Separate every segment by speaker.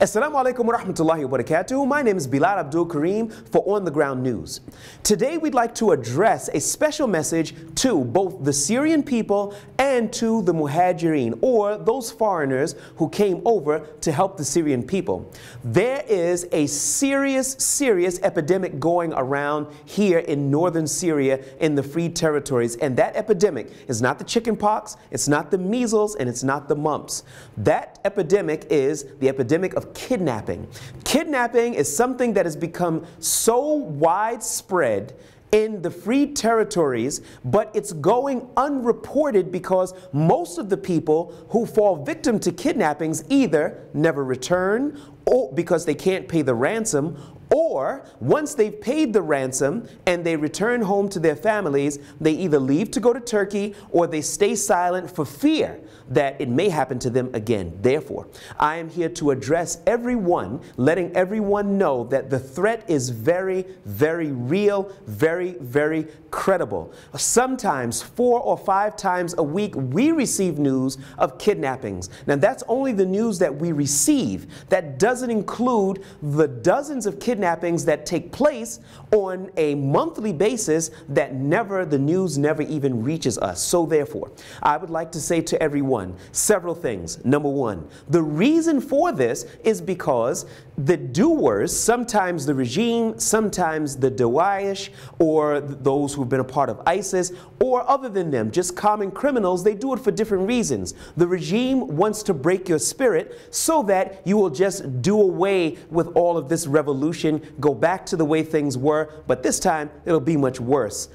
Speaker 1: Assalamu alaikum wa rahmatullahi wa barakatuh. My name is Bilal Abdul Kareem for On the Ground News. Today we'd like to address a special message to both the Syrian people and to the Muhajirin, or those foreigners who came over to help the Syrian people. There is a serious, serious epidemic going around here in northern Syria in the Free Territories, and that epidemic is not the chickenpox, it's not the measles, and it's not the mumps. That epidemic is the epidemic of kidnapping. Kidnapping is something that has become so widespread in the free territories, but it's going unreported because most of the people who fall victim to kidnappings either never return or because they can't pay the ransom or once they've paid the ransom and they return home to their families, they either leave to go to Turkey or they stay silent for fear that it may happen to them again. Therefore, I am here to address everyone, letting everyone know that the threat is very, very real, very, very credible. Sometimes four or five times a week, we receive news of kidnappings. Now, that's only the news that we receive. That doesn't include the dozens of kidnappings that take place on a monthly basis that never, the news never even reaches us. So, therefore, I would like to say to everyone several things. Number one, the reason for this is because the doers, sometimes the regime, sometimes the Daesh, or those who've been a part of ISIS, or other than them, just common criminals, they do it for different reasons. The regime wants to break your spirit so that you will just do away with all of this revolution, go back to the way things were, but this time it'll be much worse.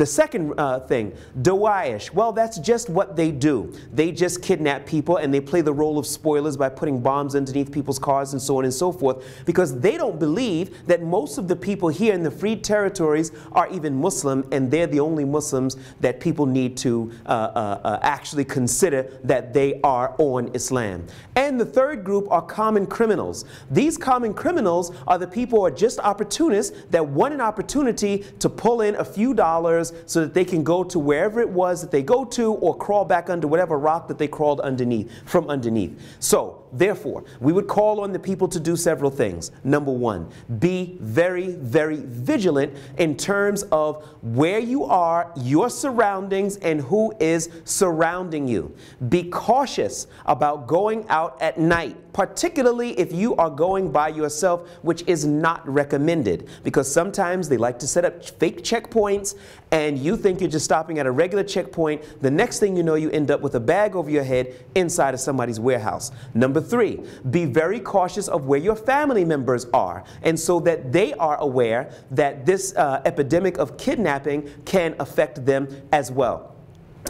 Speaker 1: The second uh, thing, Daesh, well, that's just what they do. They just kidnap people and they play the role of spoilers by putting bombs underneath people's cars and so on and so forth because they don't believe that most of the people here in the freed territories are even Muslim and they're the only Muslims that people need to uh, uh, uh actually consider that they are on Islam. And the third group are common criminals. These common criminals are the people who are just opportunists that want an opportunity to pull in a few dollars so that they can go to wherever it was that they go to or crawl back under whatever rock that they crawled underneath from underneath. So, therefore, we would call on the people to do several things. Number one, be very, very vigilant in terms of where you are, your surroundings, and who is surrounding you. Be cautious about going out at night, particularly if you are going by yourself, which is not recommended because sometimes they like to set up fake checkpoints and you think you're just stopping at a regular checkpoint, the next thing you know, you end up with a bag over your head inside of somebody's warehouse. Number three, be very cautious of where your family members are, and so that they are aware that this uh, epidemic of kidnapping can affect them as well.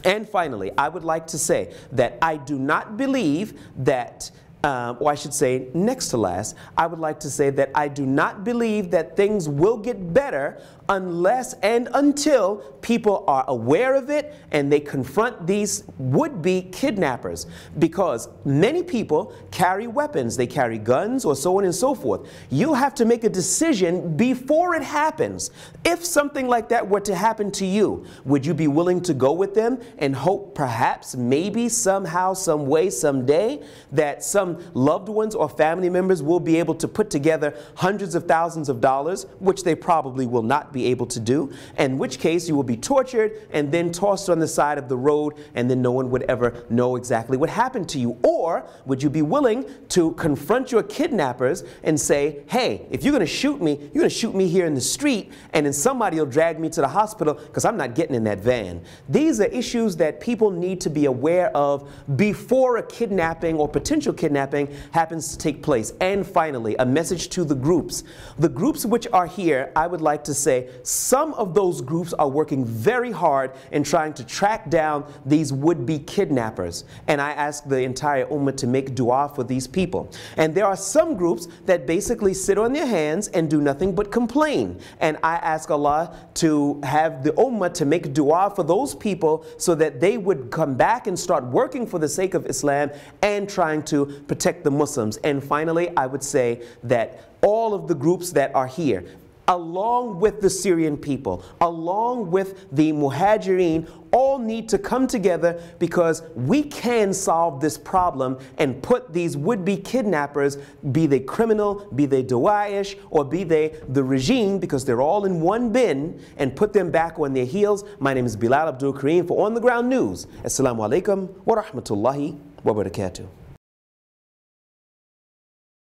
Speaker 1: And finally, I would like to say that I do not believe that um, or I should say, next to last, I would like to say that I do not believe that things will get better unless and until people are aware of it and they confront these would-be kidnappers. Because many people carry weapons. They carry guns or so on and so forth. You have to make a decision before it happens. If something like that were to happen to you would you be willing to go with them and hope perhaps maybe somehow some way someday that some loved ones or family members will be able to put together hundreds of thousands of dollars which they probably will not be able to do, in which case you will be tortured and then tossed on the side of the road, and then no one would ever know exactly what happened to you. Or would you be willing to confront your kidnappers and say, hey, if you're going to shoot me, you're going to shoot me here in the street, and then somebody will drag me to the hospital because I'm not getting in that van. These are issues that people need to be aware of before a kidnapping or potential kidnapping happens to take place. And finally, a message to the groups. The groups which are here, I would like to say, some of those groups are working very hard in trying to track down these would-be kidnappers. And I ask the entire ummah to make dua for these people. And there are some groups that basically sit on their hands and do nothing but complain. And I ask Allah to have the ummah to make dua for those people so that they would come back and start working for the sake of Islam and trying to protect the Muslims. And finally, I would say that all of the groups that are here, along with the Syrian people, along with the Muhajirin, all need to come together because we can solve this problem and put these would-be kidnappers, be they criminal, be they Daesh, or be they the regime, because they're all in one bin, and put them back on their heels. My name is Bilal Abdul Kareem for On the Ground News. Assalamu alaikum wa rahmatullahi wa barakatuh.